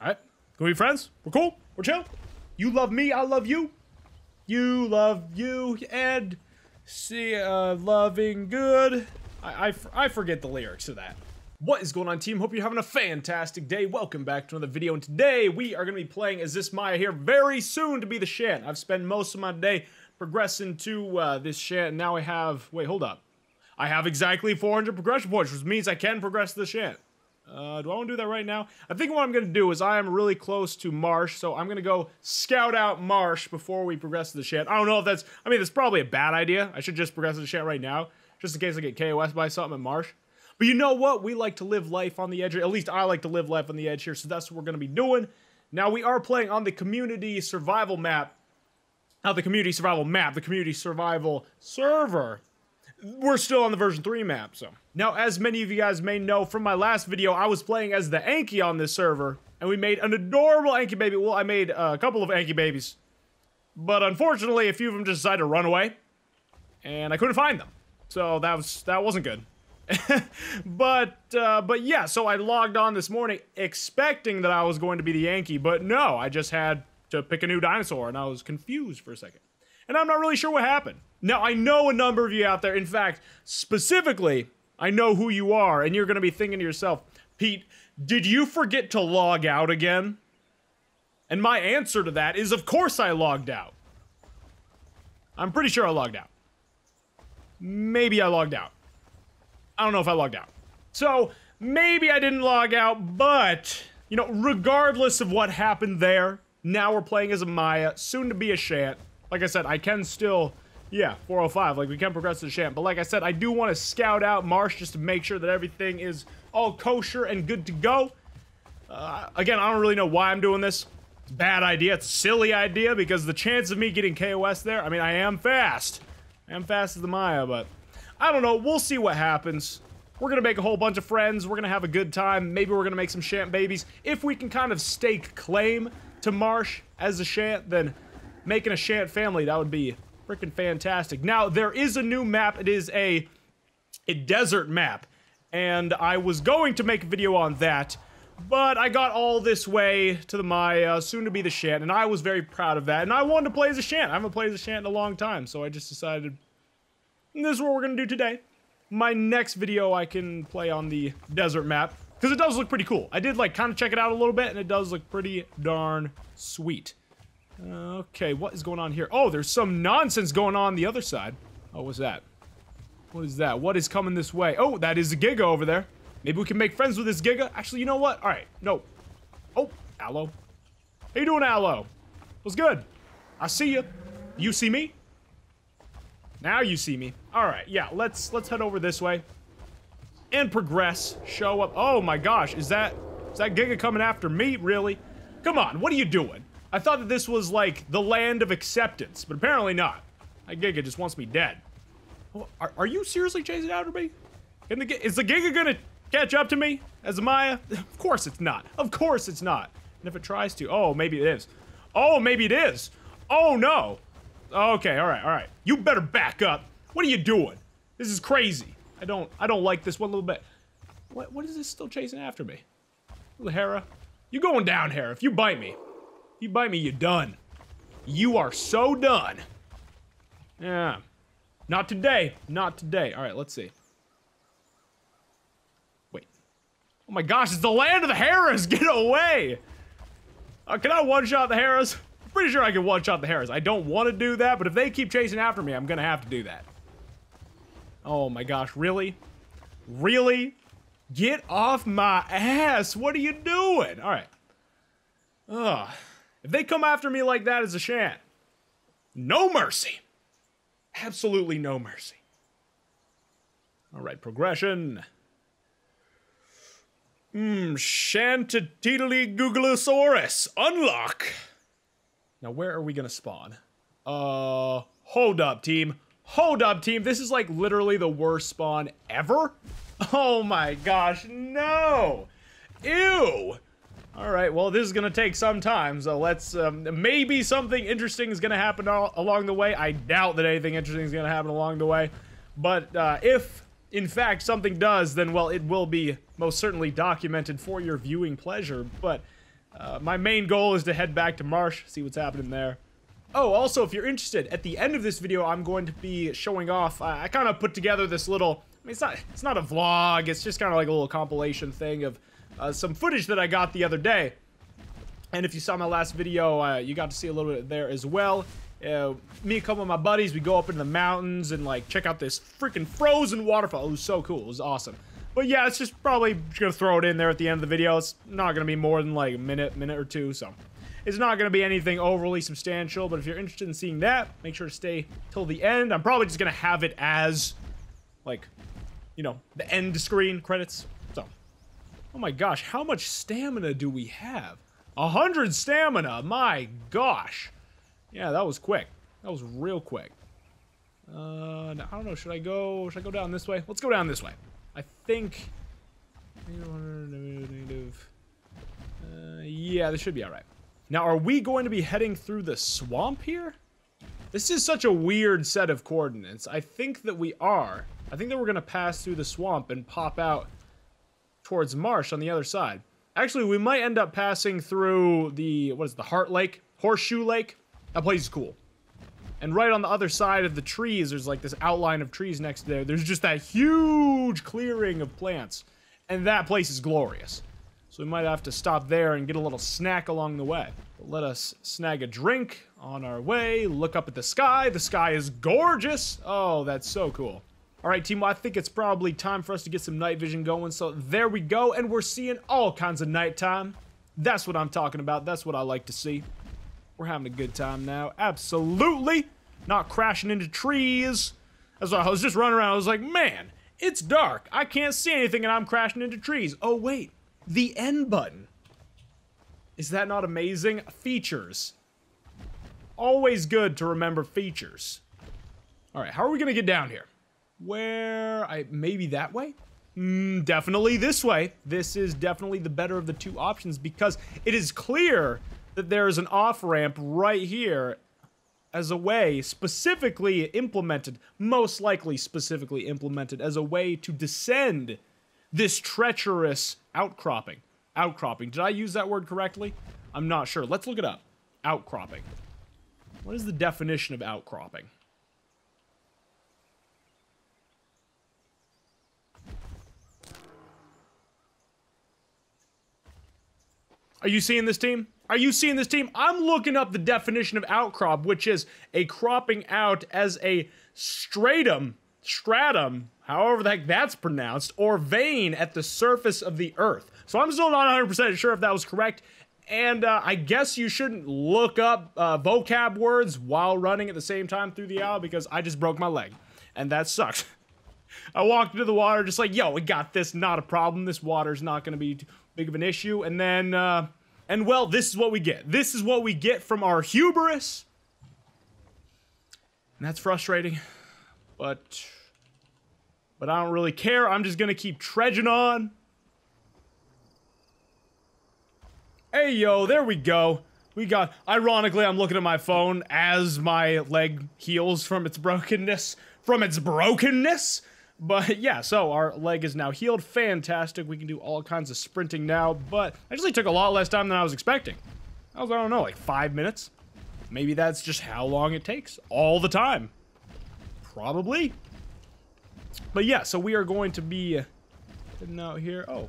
All right. Can we be friends? We're cool. We're chill. You love me. I love you. You love you. And see, uh, loving good. I, I, I forget the lyrics to that. What is going on, team? Hope you're having a fantastic day. Welcome back to another video, and today we are going to be playing as this Maya here very soon to be the Shant. I've spent most of my day progressing to uh, this Shant, and now I have... Wait, hold up. I have exactly 400 progression points, which means I can progress to the Shant. Uh, do I want to do that right now? I think what I'm going to do is I am really close to Marsh, so I'm going to go scout out Marsh before we progress to the Shant. I don't know if that's... I mean, that's probably a bad idea. I should just progress to the Shant right now, just in case I get KOS by something at Marsh. But you know what? We like to live life on the edge. At least I like to live life on the edge here, so that's what we're going to be doing. Now, we are playing on the community survival map. Not the community survival map, the community survival server. We're still on the version 3 map, so. Now, as many of you guys may know from my last video, I was playing as the Anki on this server, and we made an adorable Anki baby. Well, I made a couple of Anki babies, but unfortunately, a few of them just decided to run away, and I couldn't find them. So that was that wasn't good. but uh, but yeah, so I logged on this morning expecting that I was going to be the Anki, but no, I just had to pick a new dinosaur, and I was confused for a second. And I'm not really sure what happened. Now, I know a number of you out there, in fact, specifically, I know who you are, and you're going to be thinking to yourself, Pete, did you forget to log out again? And my answer to that is, of course I logged out. I'm pretty sure I logged out. Maybe I logged out. I don't know if I logged out. So, maybe I didn't log out, but, you know, regardless of what happened there, now we're playing as a Maya, soon to be a Shant. Like I said, I can still, yeah, 405, like we can progress to the Shant. But like I said, I do want to scout out Marsh just to make sure that everything is all kosher and good to go. Uh, again, I don't really know why I'm doing this. It's a bad idea. It's a silly idea because the chance of me getting KOS there, I mean, I am fast. I am fast as the Maya, but I don't know. We'll see what happens. We're gonna make a whole bunch of friends. We're gonna have a good time. Maybe we're gonna make some Shant babies. If we can kind of stake claim to Marsh as a Shant, then making a Shant family, that would be freaking fantastic. Now, there is a new map. It is a, a desert map. And I was going to make a video on that, but I got all this way to the my uh, soon to be the Shant, and I was very proud of that. And I wanted to play as a Shant. I haven't played as a Shant in a long time, so I just decided this is what we're gonna do today. My next video I can play on the desert map, because it does look pretty cool. I did like kind of check it out a little bit, and it does look pretty darn sweet. Okay, what is going on here? Oh, there's some nonsense going on, on the other side. Oh, what's that? What is that? What is coming this way? Oh, that is a Giga over there. Maybe we can make friends with this Giga. Actually, you know what? All right, no. Oh, Allo. How you doing, Allo? What's good? I see you. You see me? Now you see me. All right, yeah, let's let's head over this way and progress. Show up. Oh my gosh, is that is that Giga coming after me? Really? Come on, what are you doing? I thought that this was like the land of acceptance, but apparently not. That Giga just wants me dead. Oh, are, are you seriously chasing after me? The, is the Giga gonna catch up to me as a Maya? Of course it's not. Of course it's not. And if it tries to, oh, maybe it is. Oh, maybe it is. Oh no. Okay, all right, all right. You better back up. What are you doing? This is crazy. I don't, I don't like this one little bit. What, what is this still chasing after me? Little Hera. You going down, Hera. If you bite me, you bite me, you're done. You are so done. Yeah. Not today. Not today. All right, let's see. Wait. Oh my gosh, it's the land of the Heras. Get away. Uh, can I one-shot the Heras? Pretty sure I can one-shot the Heras. I don't want to do that, but if they keep chasing after me, I'm gonna have to do that. Oh my gosh, really? Really? Get off my ass! What are you doing? Alright. Ugh. If they come after me like that as a Shant, no mercy. Absolutely no mercy. Alright, progression. Mmm, Shantatitally Googlosaurus. Unlock! Now, where are we gonna spawn? Uh, hold up, team. Hold up, team. This is like literally the worst spawn ever. Oh my gosh, no. Ew. All right, well, this is gonna take some time, so let's, um, maybe something interesting is gonna happen all, along the way. I doubt that anything interesting is gonna happen along the way. But, uh, if, in fact, something does, then, well, it will be most certainly documented for your viewing pleasure. But, Uh, my main goal is to head back to Marsh, see what's happening there. Oh, also, if you're interested, at the end of this video, I'm going to be showing off. I kind of put together this little. I mean, it's not. It's not a vlog. It's just kind of like a little compilation thing of uh, some footage that I got the other day. And if you saw my last video, uh, you got to see a little bit there as well. Uh, me and a couple of my buddies, we go up into the mountains and like check out this freaking frozen waterfall. It was so cool. It was awesome. But yeah, it's just probably just gonna throw it in there at the end of the video. It's not gonna be more than like a minute, minute or two. So it's not gonna be anything overly substantial. But if you're interested in seeing that, make sure to stay till the end. I'm probably just gonna have it as like, you know, the end screen credits. Oh my gosh, how much stamina do we have? A hundred stamina. My gosh. Yeah, that was quick. That was real quick. Uh, I don't know. Should I go? Should I go down this way? Let's go down this way. I think. Uh, yeah, this should be all right. Now, are we going to be heading through the swamp here? This is such a weird set of coordinates. I think that we are. I think that we're going to pass through the swamp and pop out towards marsh on the other side. Actually, we might end up passing through the, what is it, the Heart Lake? Horseshoe Lake? That place is cool. And right on the other side of the trees, there's like this outline of trees next to there. There's just that huge clearing of plants. And that place is glorious. So we might have to stop there and get a little snack along the way. But let us snag a drink on our way, look up at the sky. The sky is gorgeous. Oh, that's so cool. All right, team, well, I think it's probably time for us to get some night vision going. So there we go, and we're seeing all kinds of nighttime. That's what I'm talking about. That's what I like to see. We're having a good time now. Absolutely. Not crashing into trees. That's why I was just running around. I was like, man, it's dark. I can't see anything and I'm crashing into trees. Oh, wait. The N button. Is that not amazing? Features. Always good to remember features. All right, how are we going to get down here? Where? I Maybe that way? Mm, definitely this way. This is definitely the better of the two options because it is clear that there is an off-ramp right here as a way specifically implemented, most likely specifically implemented as a way to descend this treacherous outcropping. Outcropping. Did I use that word correctly? I'm not sure. Let's look it up. Outcropping. What is the definition of outcropping? Are you seeing this team? Are you seeing this team? I'm looking up the definition of outcrop, which is a cropping out as a stratum, stratum, however the heck that's pronounced, or vein at the surface of the earth. So I'm still not 100% sure if that was correct. And uh, I guess you shouldn't look up uh, vocab words while running at the same time through the Isle because I just broke my leg. And that sucks. I walked into the water just like, yo, we got this, not a problem. This water's not going to be big of an issue. And then, uh, and well, this is what we get. This is what we get from our hubris. And that's frustrating. But but I don't really care. I'm just going to keep trudging on. Hey yo, there we go. We got ironically I'm looking at my phone as my leg heals from its brokenness. From its brokenness? But yeah, so our leg is now healed. Fantastic. We can do all kinds of sprinting now, but actually took a lot less time than I was expecting. I was, I don't know, like five minutes? Maybe that's just how long it takes all the time. Probably. But yeah, so we are going to be heading out here. Oh,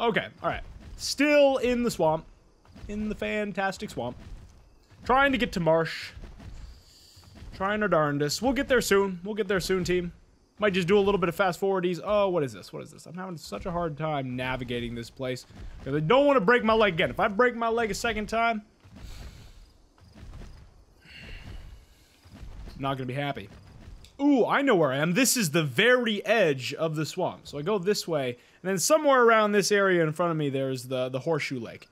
okay. All right. Still in the swamp. In the fantastic swamp. Trying to get to Marsh. Trying our darndest. We'll get there soon. We'll get there soon, team. Might just do a little bit of fast forwardies. Oh, what is this? What is this? I'm having such a hard time navigating this place. Because I don't want to break my leg again. If I break my leg a second time, I'm not going to be happy. Ooh, I know where I am. This is the very edge of the swamp. So I go this way, and then somewhere around this area in front of me, there's the, the Horseshoe Lake.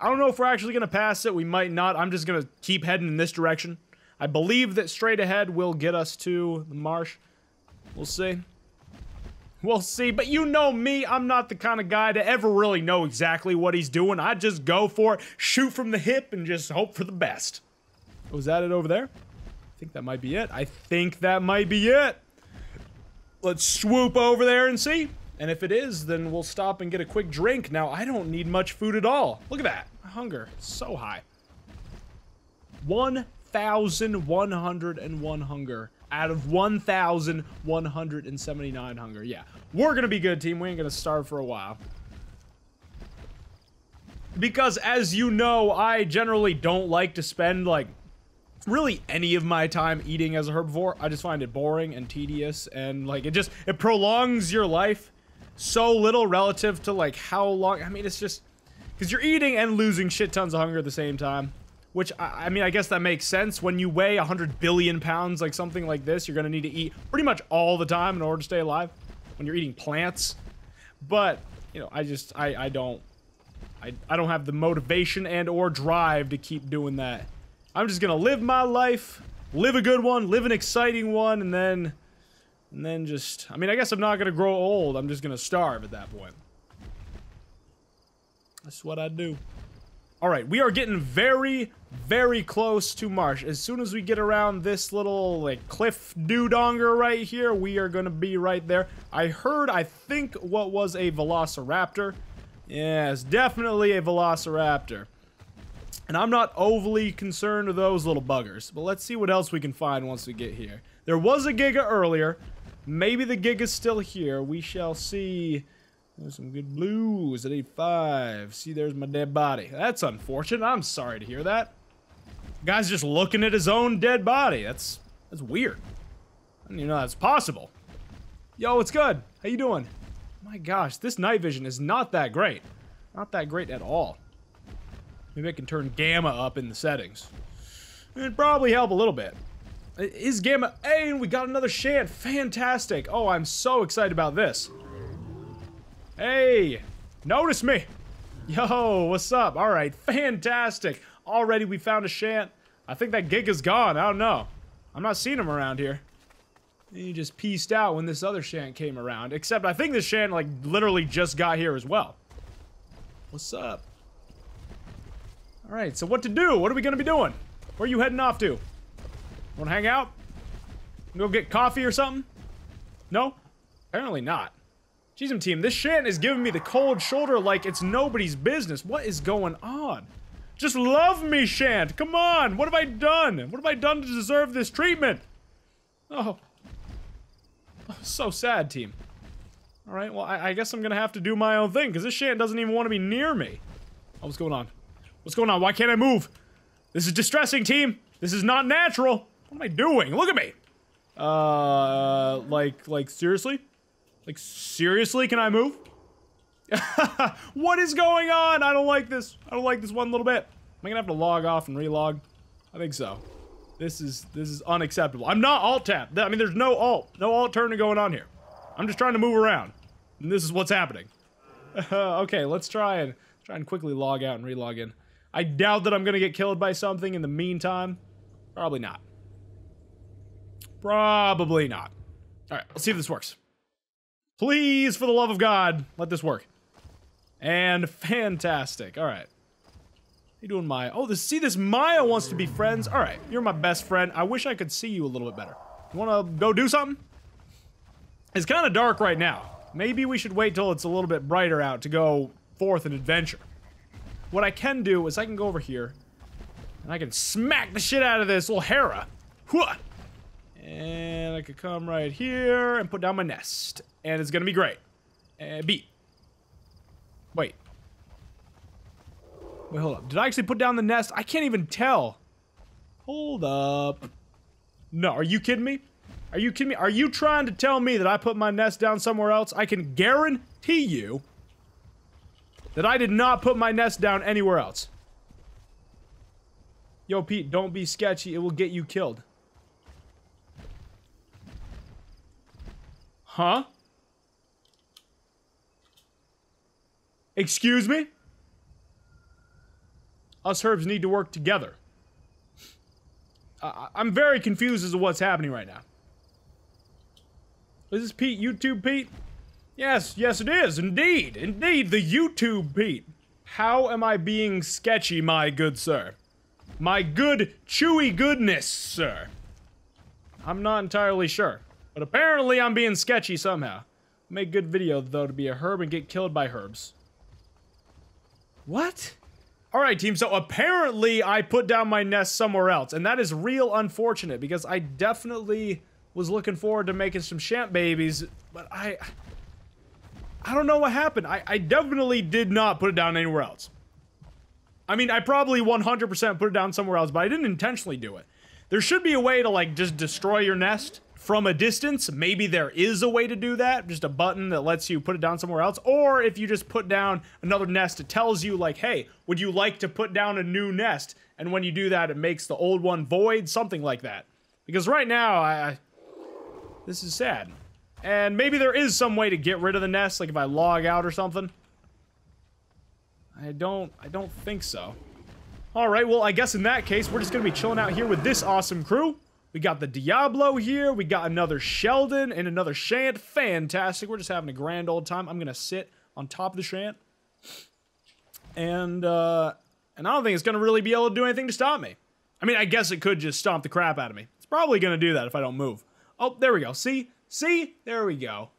I don't know if we're actually going to pass it. We might not. I'm just going to keep heading in this direction. I believe that straight ahead will get us to the marsh. We'll see. We'll see, but you know me, I'm not the kind of guy to ever really know exactly what he's doing. I just go for it, shoot from the hip, and just hope for the best. Oh, Was that it over there? I think that might be it. I think that might be it. Let's swoop over there and see. And if it is, then we'll stop and get a quick drink. Now, I don't need much food at all. Look at that. My hunger so high. 1,101 hunger out of 1,179 hunger. Yeah, we're going to be good, team. We ain't going to starve for a while. Because, as you know, I generally don't like to spend, like, really any of my time eating as a herbivore. I just find it boring and tedious and, like, it just, it prolongs your life so little relative to, like, how long, I mean, it's just, because you're eating and losing shit tons of hunger at the same time. Which, I, I mean, I guess that makes sense. When you weigh 100 billion pounds, like something like this, you're to need to eat pretty much all the time in order to stay alive. When you're eating plants. But, you know, I just, I, I don't, I, I don't have the motivation and or drive to keep doing that. I'm just to live my life, live a good one, live an exciting one, and then, and then just, I mean, I guess I'm not to grow old. I'm just to starve at that point. That's what I do. All right, we are getting very, very close to Marsh. As soon as we get around this little, like, cliff doodonger right here, we are going to be right there. I heard, I think, what was a Velociraptor. Yes, definitely a Velociraptor. And I'm not overly concerned with those little buggers. But let's see what else we can find once we get here. There was a Giga earlier. Maybe the Giga's still here. We shall see... There's some good blues at 85. See, there's my dead body. That's unfortunate. I'm sorry to hear that. The Guy's just looking at his own dead body. That's that's weird. I didn't even know that's possible. Yo, what's good? How you doing? My gosh, this night vision is not that great. Not that great at all. Maybe I can turn gamma up in the settings. It'd probably help a little bit. Is gamma... Hey, and we got another shant. Fantastic. Oh, I'm so excited about this. Hey, notice me. Yo, what's up? All right, fantastic. Already we found a shant. I think that Giga is gone. I don't know. I'm not seeing him around here. He just pieced out when this other shant came around. Except I think this shant, like, literally just got here as well. What's up? Alright, so what to do? What are we gonna be doing? Where are you heading off to? Wanna hang out? Go get coffee or something? No? Apparently not. Team, this shant is giving me the cold shoulder like it's nobody's business. What is going on? Just love me, Shant. Come on. What have I done? What have I done to deserve this treatment? Oh. oh so sad, team. All right, well, I, I guess I'm going to have to do my own thing because this Shant doesn't even want to be near me. Oh, what's going on? What's going on? Why can't I move? This is distressing, team. This is not natural. What am I doing? Look at me. Uh, like, like, seriously? Like, seriously, can I move? what is going on? I don't like this. I don't like this one little bit. Am I gonna have to log off and relog? I think so. This is this is unacceptable. I'm not alt tab. I mean, there's no alt, no alt turning going on here. I'm just trying to move around, and this is what's happening. okay, let's try and try and quickly log out and relog in. I doubt that I'm gonna get killed by something in the meantime. Probably not. Probably not. All right, let's see if this works. Please, for the love of God, let this work. And fantastic. All right. How you doing, Maya? Oh, this, see, this Maya wants to be friends. All right, you're my best friend. I wish I could see you a little bit better. You want to go do something? It's kind of dark right now. Maybe we should wait till it's a little bit brighter out to go forth and adventure. What I can do is I can go over here, and I can smack the shit out of this little Hera. And I could come right here and put down my nest and it's gonna be great. Uh, B. Wait. Wait, hold up. Did I actually put down the nest? I can't even tell. Hold up. No, are you kidding me? Are you kidding me? Are you trying to tell me that I put my nest down somewhere else? I can guarantee you that I did not put my nest down anywhere else. Yo, Pete, don't be sketchy. It will get you killed. Huh? Excuse me? Us herbs need to work together. I I'm very confused as to what's happening right now. Is this Pete, YouTube Pete? Yes, yes it is, indeed, indeed, the YouTube Pete. How am I being sketchy, my good sir? My good, chewy goodness, sir. I'm not entirely sure, but apparently I'm being sketchy somehow. Make good video, though, to be a herb and get killed by herbs. What? Alright, team, so apparently I put down my nest somewhere else, and that is real unfortunate, because I definitely was looking forward to making some Shant babies, but I... I don't know what happened. I, I definitely did not put it down anywhere else. I mean, I probably 100% put it down somewhere else, but I didn't intentionally do it. There should be a way to, like, just destroy your nest from a distance. Maybe there is a way to do that, just a button that lets you put it down somewhere else. Or if you just put down another nest, it tells you, like, hey, would you like to put down a new nest? And when you do that, it makes the old one void, something like that. Because right now, I... This is sad. And maybe there is some way to get rid of the nest, like if I log out or something. I don't, I don't think so. Alright, well, I guess in that case, we're just gonna be chilling out here with this awesome crew. We got the Diablo here, we got another Sheldon and another Shant. Fantastic, we're just having a grand old time. I'm gonna sit on top of the Shant. And, uh, and I don't think it's gonna really be able to do anything to stop me. I mean, I guess it could just stomp the crap out of me. It's probably gonna do that if I don't move. Oh, there we go. See? See? There we go.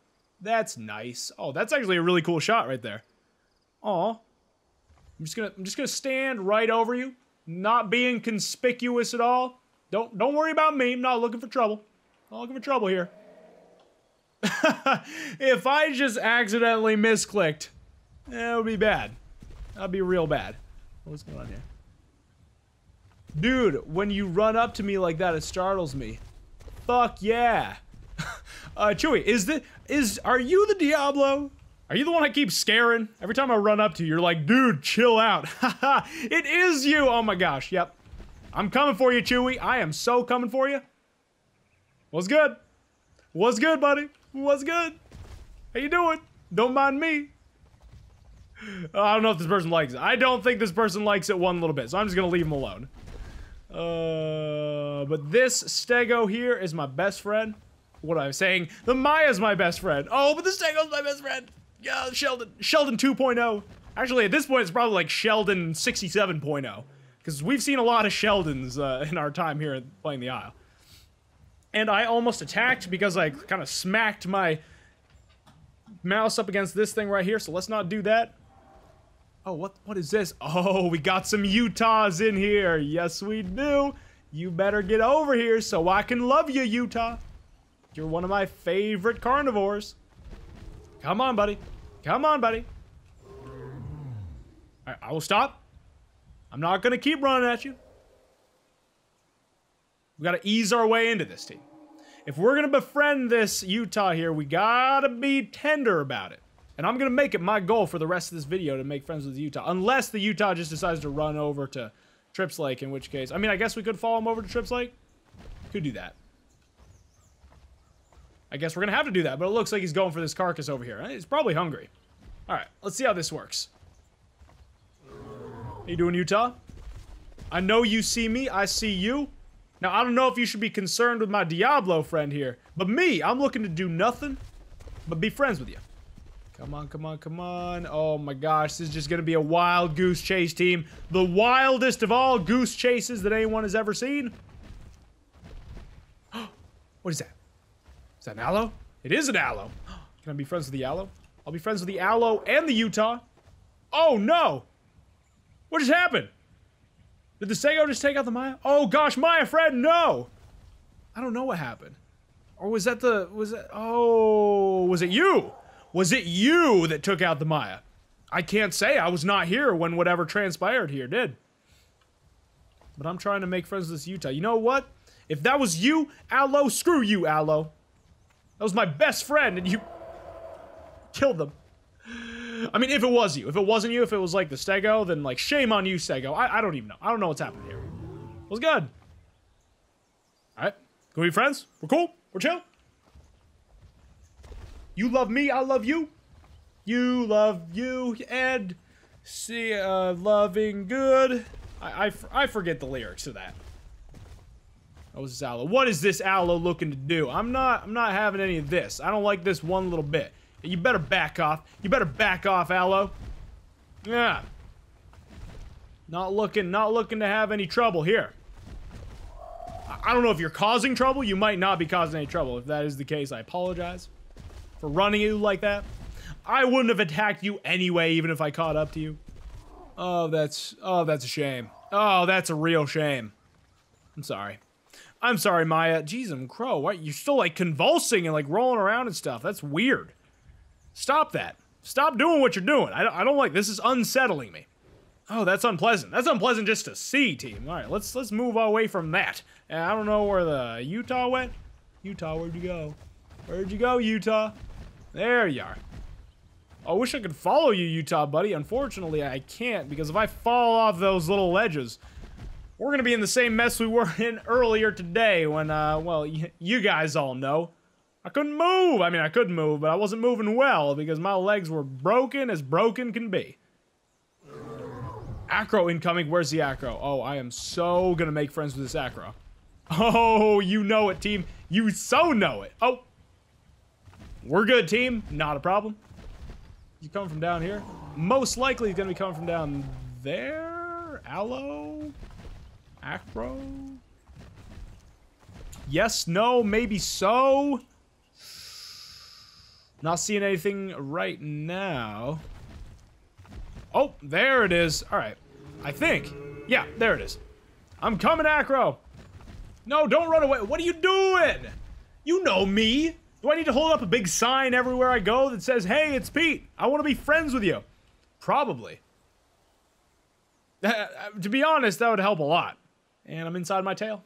That's nice. Oh, that's actually a really cool shot right there. Aw. I'm just gonna I'm just gonna stand right over you, not being conspicuous at all. Don't don't worry about me. I'm not looking for trouble. I'm not looking for trouble here. if I just accidentally misclicked, that would be bad. That'd be real bad. What's going on here? Dude, when you run up to me like that, it startles me. Fuck yeah. uh, Chewy, is the is are you the Diablo? Are you the one I keep scaring? Every time I run up to you, you're like, dude, chill out. It is you. Oh my gosh, yep. I'm coming for you, Chewy. I am so coming for you. What's good? What's good, buddy? What's good? How you doing? Don't mind me. I don't know if this person likes it. I don't think this person likes it one little bit, so I'm just gonna leave him alone. Uh, but this Stego here is my best friend. What I'm saying? The Maya's my best friend. Oh, but the Stego's my best friend. Yeah, Sheldon. Sheldon 2.0. Actually, at this point, it's probably like Sheldon 67.0. Because we've seen a lot of Sheldons uh, in our time here playing the Isle. And I almost attacked because I kind of smacked my mouse up against this thing right here, so let's not do that. Oh, what what is this? Oh, we got some Utahs in here. Yes, we do. You better get over here so I can love you, Utah. You're one of my favorite carnivores. Come on, buddy. Come on, buddy. I, I will stop. I'm not going to keep running at you. We got to ease our way into this team. If we're going to befriend this Utah here, we got to be tender about it. And I'm going to make it my goal for the rest of this video to make friends with Utah. Unless the Utah just decides to run over to Trips Lake, in which case... I mean, I guess we could follow him over to Trips Lake. Could do that. I guess we're going to have to do that, but it looks like he's going for this carcass over here. He's probably hungry. Alright, let's see how this works. How you doing, Utah? I know you see me, I see you. Now, I don't know if you should be concerned with my Diablo friend here, but me, I'm looking to do nothing but be friends with you. Come on, come on, come on. Oh my gosh, this is just gonna be a wild goose chase team. The wildest of all goose chases that anyone has ever seen. what is that? Is that an Allo? It is an Allo. Can I be friends with the Allo? I'll be friends with the Allo and the Utah. Oh no! What just happened? Did the Stego just take out the Maya? Oh gosh, Maya friend, no! I don't know what happened. Or was that the, was that, oh, was it you? Was it you that took out the Maya? I can't say. I was not here when whatever transpired here did. But I'm trying to make friends with this Utah. You know what? If that was you, Allo, screw you, Allo. That was my best friend, and you killed them. I mean, if it was you. If it wasn't you, if it was like the Stego, then like shame on you, Stego. I, I don't even know. I don't know what's happening here. What's good? Alright. Can we be friends? We're cool? We're chill? You love me, I love you. You love you, and see, uh, loving good. I, I, I forget the lyrics to that. Oh, this is Allo. What is this Allo looking to do? I'm not, I'm not having any of this. I don't like this one little bit. You better back off. You better back off, Allo. Yeah. Not looking, not looking to have any trouble here. I don't know if you're causing trouble. You might not be causing any trouble. If that is the case, I apologize. for running you like that. I wouldn't have attacked you anyway, even if I caught up to you. Oh, that's, oh, that's a shame. Oh, that's a real shame. I'm sorry. I'm sorry, Maya. Jeez, I'm crow. What? You're still like convulsing and like rolling around and stuff. That's weird. Stop that. Stop doing what you're doing. I don't, I don't like this. Is unsettling me. Oh, that's unpleasant. That's unpleasant just to see, team. All right, let's let's move away from that. And I don't know where the Utah went. Utah, where'd you go? Where'd you go, Utah? There you are. I wish I could follow you, Utah, buddy. Unfortunately, I can't because if I fall off those little ledges, we're gonna be in the same mess we were in earlier today when, uh, well, you guys all know. I couldn't move. I mean, I could move, but I wasn't moving well because my legs were broken as broken can be. Acro incoming. Where's the acro? Oh, I am so gonna make friends with this acro. Oh, you know it, team. You so know it. Oh. We're good, team. Not a problem. You come from down here? Most likely he's gonna be coming from down there? Allo? Acro? Yes, no, maybe so? Not seeing anything right now. Oh, there it is. All right. I think. Yeah, there it is. I'm coming, Acro. No, don't run away. What are you doing? You know me. Do I need to hold up a big sign everywhere I go that says, hey, it's Pete. I want to be friends with you? Probably. to be honest, that would help a lot. And I'm inside my tail.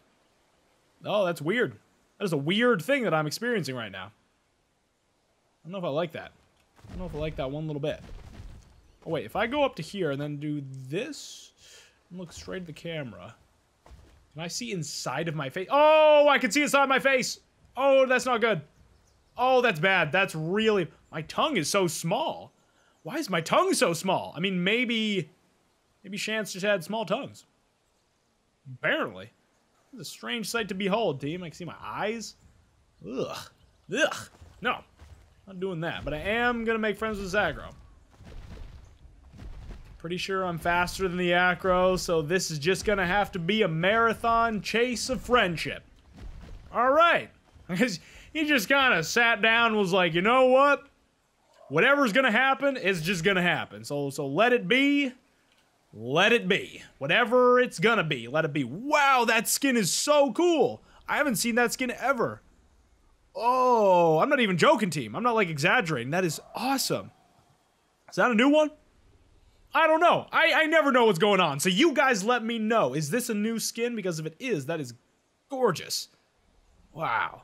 Oh, that's weird. That is a weird thing that I'm experiencing right now. Don't know if I like that. I don't know if I like that one little bit. Oh, wait, if I go up to here and then do this and look straight at the camera, can I see inside of my face? Oh, I can see inside my face! Oh, that's not good. Oh, that's bad. That's really... My tongue is so small. Why is my tongue so small? I mean, maybe... Maybe Shants just had small tongues. Apparently. It's a strange sight to behold, team. I can see my eyes. Ugh. Ugh. No. I'm not doing that. But I am going to make friends with Zagro. Pretty sure I'm faster than the Acro, so this is just going to have to be a marathon chase of friendship. All right. he just kind of sat down was like, you know what? Whatever's gonna happen is just gonna happen. So so let it be. Let it be. Whatever it's gonna be, let it be. Wow, that skin is so cool. I haven't seen that skin ever. Oh, I'm not even joking, team. I'm not like exaggerating. That is awesome. Is that a new one? I don't know. I, I never know what's going on. So you guys let me know. Is this a new skin? Because if it is, that is gorgeous. Wow.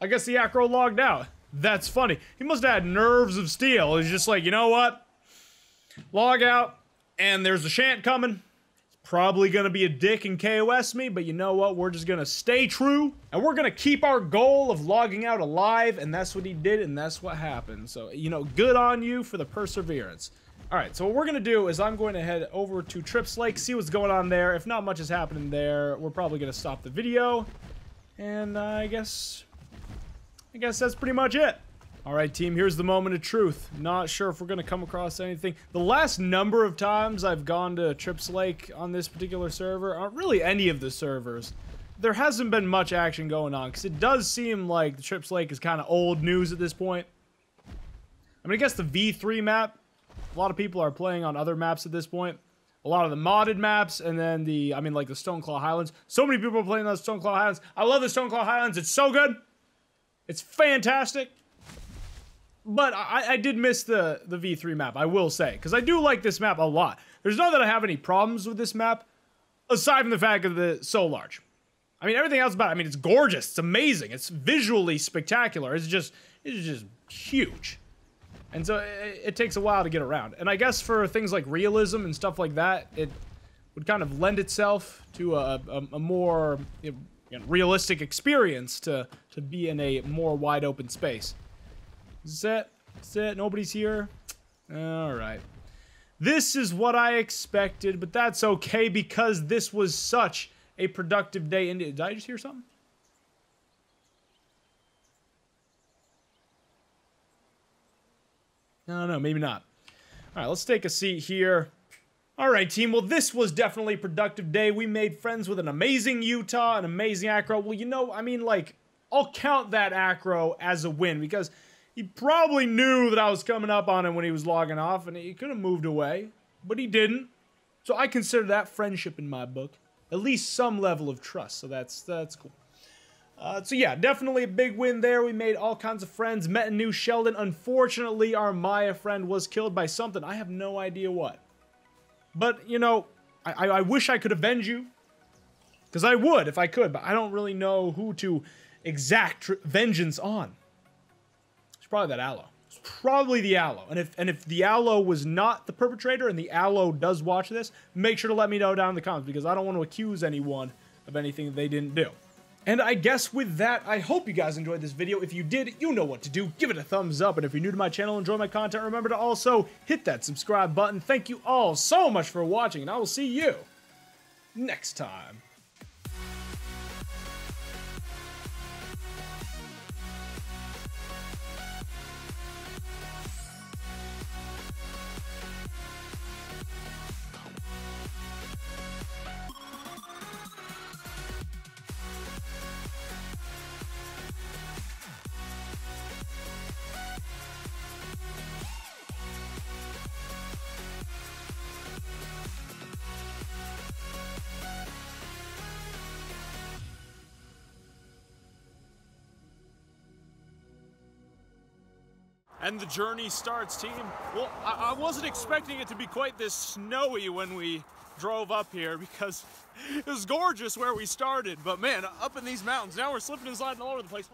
I guess the acro logged out. That's funny. He must have had nerves of steel. He's just like, you know what? Log out, and there's a shant coming. Probably gonna be a dick and KOS me, but you know what? We're just gonna stay true, and we're gonna keep our goal of logging out alive, and that's what he did, and that's what happened. So, you know, good on you for the perseverance. Alright, so what we're gonna do is I'm going to head over to Trips Lake, see what's going on there. If not much is happening there, we're probably gonna stop the video. And uh, I guess I guess that's pretty much it. All right, team, here's the moment of truth. Not sure if we're going to come across anything. The last number of times I've gone to Trips Lake on this particular server, aren't really any of the servers, there hasn't been much action going on, because it does seem like the Trips Lake is kind of old news at this point. I mean, I guess the V3 map, a lot of people are playing on other maps at this point. A lot of the modded maps, and then the, I mean, like the Stoneclaw Highlands. So many people are playing on Stoneclaw Highlands. I love the Stoneclaw Highlands. It's so good. It's fantastic. But I, I did miss the, the V3 map, I will say. Because I do like this map a lot. There's not that I have any problems with this map. Aside from the fact that it's so large. I mean, everything else about it, I mean, it's gorgeous. It's amazing. It's visually spectacular. It's just, it's just huge. And so it, it, takes a while to get around. And I guess for things like realism and stuff like that, it would kind of lend itself to a, a, a more you know, realistic experience to to be in a more wide open space. Set, set, nobody's here. All right. This is what I expected, but that's okay because this was such a productive day. Did I just hear something? No, no, maybe not. All right, let's take a seat here. Alright team, well this was definitely a productive day. We made friends with an amazing Utah, an amazing Acro. Well, you know, I mean like, I'll count that Acro as a win because he probably knew that I was coming up on him when he was logging off, and he could have moved away, but he didn't. So I consider that friendship in my book. At least some level of trust, so that's that's cool. Uh, so yeah, definitely a big win there. We made all kinds of friends, met a new Sheldon. Unfortunately, our Maya friend was killed by something. I have no idea what. But, you know, I, I wish I could avenge you. Because I would if I could, but I don't really know who to exact vengeance on. Probably that Allo. It's probably the Allo. And if and if the Allo was not the perpetrator and the Allo does watch this, make sure to let me know down in the comments because I don't want to accuse anyone of anything they didn't do. And I guess with that, I hope you guys enjoyed this video. If you did, you know what to do. Give it a thumbs up. And if you're new to my channel, enjoy my content, remember to also hit that subscribe button. Thank you all so much for watching, and I will see you next time. And the journey starts, team. Well, I, I, wasn't expecting it to be quite this snowy when we drove up here because it was gorgeous where we started. But man, up in these mountains, now we're slipping and sliding all over the place.